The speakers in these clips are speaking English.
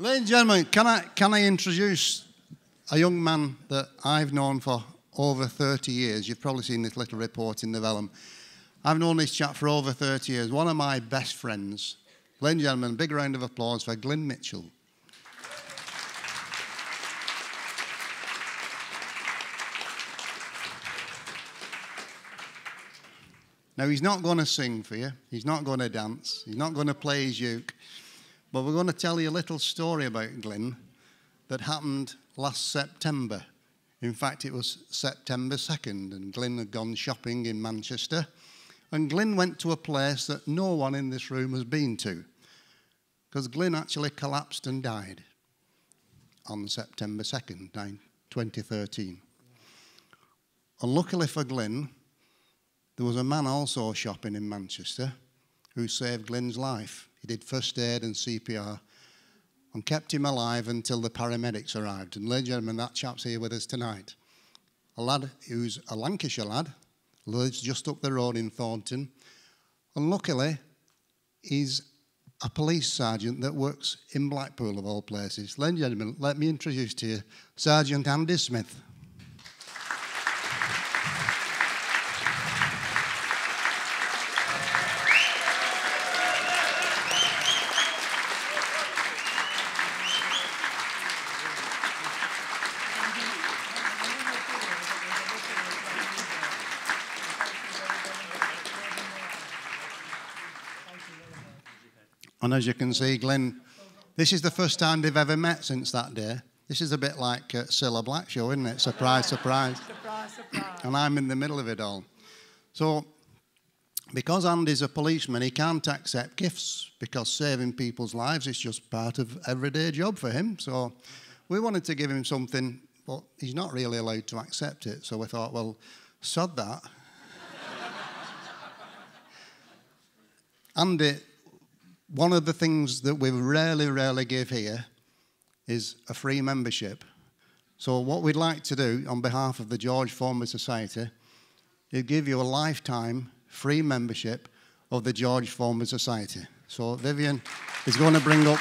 Ladies and gentlemen, can I, can I introduce a young man that I've known for over 30 years? You've probably seen this little report in the vellum. I've known this chap for over 30 years, one of my best friends. Ladies and gentlemen, big round of applause for Glynn Mitchell. Now, he's not going to sing for you, he's not going to dance, he's not going to play his uke, but we're going to tell you a little story about Glynn that happened last September. In fact, it was September 2nd, and Glynn had gone shopping in Manchester. And Glynn went to a place that no one in this room has been to, because Glynn actually collapsed and died on September 2nd, 2013. And luckily for Glynn, there was a man also shopping in Manchester who saved Glynn's life. He did first aid and CPR and kept him alive until the paramedics arrived. And, ladies and gentlemen, that chap's here with us tonight. A lad who's a Lancashire lad, lives just up the road in Thornton. And luckily, he's a police sergeant that works in Blackpool, of all places. Ladies and gentlemen, let me introduce to you Sergeant Andy Smith. And as you can see, Glenn, this is the first time they've ever met since that day. This is a bit like uh, Black show, isn't it? Surprise, surprise. surprise, surprise. And I'm in the middle of it all. So, because Andy's a policeman, he can't accept gifts because saving people's lives is just part of everyday job for him. So, we wanted to give him something, but he's not really allowed to accept it. So we thought, well, sod that. Andy one of the things that we rarely, rarely give here is a free membership. So, what we'd like to do on behalf of the George Formby Society is give you a lifetime free membership of the George Formby Society. So, Vivian is going to bring up.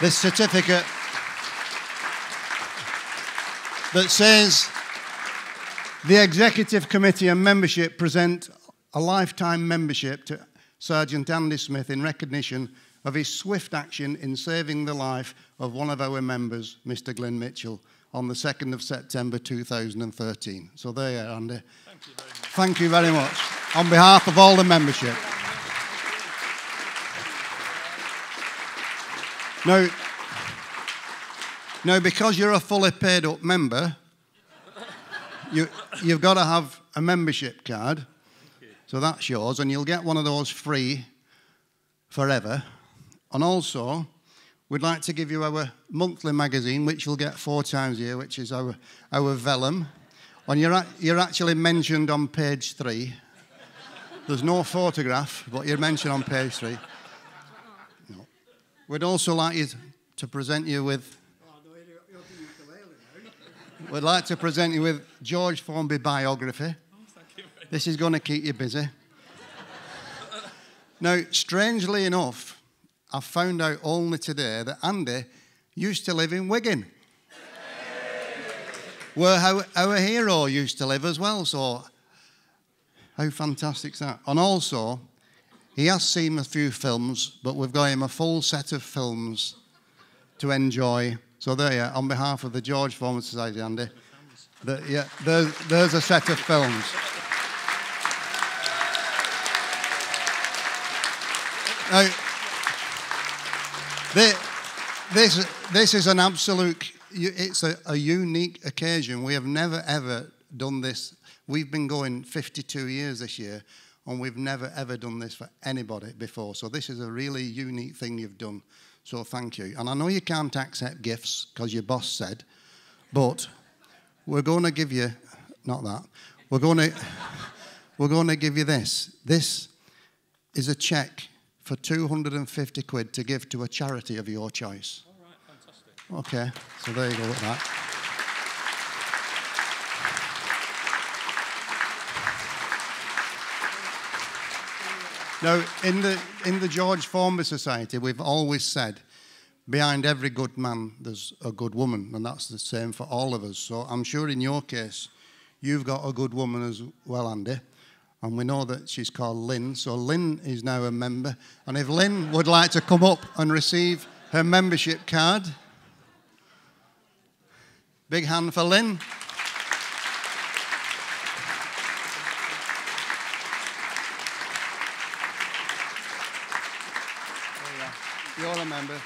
This certificate that says the Executive Committee and membership present a lifetime membership to Sergeant Andy Smith in recognition of his swift action in saving the life of one of our members, Mr. Glynn Mitchell, on the 2nd of September 2013. So there you are, Andy. Thank you very much. Thank you very much. On behalf of all the membership. Now, now, because you're a fully paid up member, you, you've got to have a membership card. So that's yours, and you'll get one of those free forever. And also, we'd like to give you our monthly magazine, which you'll get four times a year, which is our, our vellum. And you're, you're actually mentioned on page three. There's no photograph, but you're mentioned on page three. No. We'd also like you to present you with We'd like to present you with George Formby biography. This is going to keep you busy. now, strangely enough, I found out only today that Andy used to live in Wigan, where our, our hero used to live as well. So, how fantastic is that? And also, he has seen a few films, but we've got him a full set of films to enjoy so there, yeah, on behalf of the George Formby Society, Andy, the, yeah, there's, there's a set of films. Now, this, this is an absolute, it's a, a unique occasion. We have never, ever done this. We've been going 52 years this year, and we've never, ever done this for anybody before. So this is a really unique thing you've done. So thank you. And I know you can't accept gifts because your boss said, but we're going to give you, not that, we're going to, we're going to give you this. This is a check for 250 quid to give to a charity of your choice. All right, fantastic. Okay, so there you go with that. Now, in the, in the George Formby Society, we've always said behind every good man, there's a good woman, and that's the same for all of us. So I'm sure in your case, you've got a good woman as well, Andy. And we know that she's called Lynn. So Lynn is now a member. And if Lynn would like to come up and receive her membership card, big hand for Lynn. You're a member.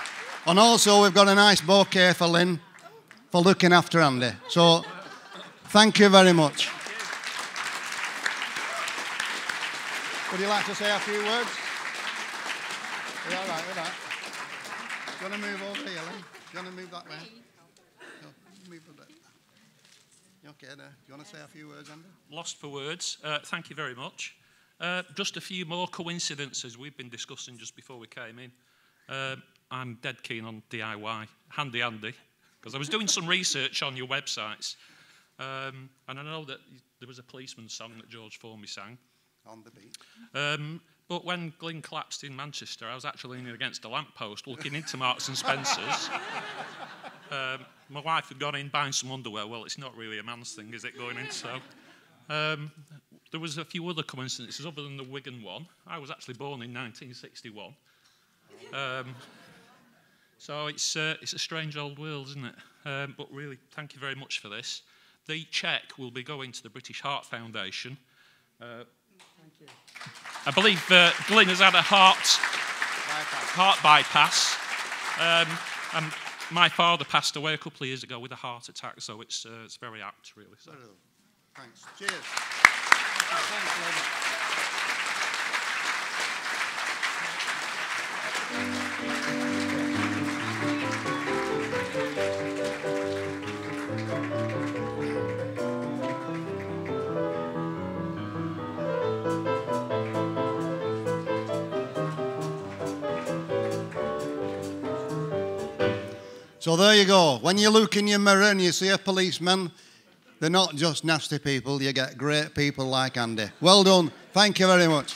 And also, we've got a nice bouquet for Lynn for looking after Andy. So, thank you very much. Would you like to say a few words? Are you all right with that? Do you want to move over here, Lynn? Do you want to move that way? No, move a bit. You okay there? Do you want to say a few words, Andy? Lost for words. Uh, thank you very much. Uh, just a few more coincidences we've been discussing just before we came in. Uh, I'm dead keen on DIY, handy Andy, because I was doing some research on your websites, um, and I know that there was a policeman song that George Formby sang. On the beat. Um, but when Glynn collapsed in Manchester, I was actually leaning against a lamppost looking into Marks and Spencer's. um, my wife had gone in buying some underwear. Well, it's not really a man's thing, is it, going in? So um, there was a few other coincidences other than the Wigan one. I was actually born in 1961. Um, so it's, uh, it's a strange old world, isn't it? Um, but really, thank you very much for this. The cheque will be going to the British Heart Foundation. Uh, thank you. I believe uh, Glynn has had a heart bypass. heart bypass. Um, and my father passed away a couple of years ago with a heart attack, so it's, uh, it's very apt, really. So. Thanks. Cheers. Thanks, So there you go. When you look in your mirror and you see a policeman, they're not just nasty people, you get great people like Andy. Well done. Thank you very much.